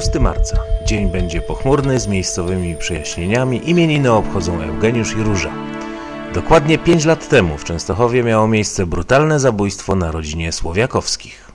6 marca. Dzień będzie pochmurny z miejscowymi przejaśnieniami. Imieniny obchodzą Eugeniusz i Róża. Dokładnie 5 lat temu w Częstochowie miało miejsce brutalne zabójstwo na rodzinie Słowiakowskich.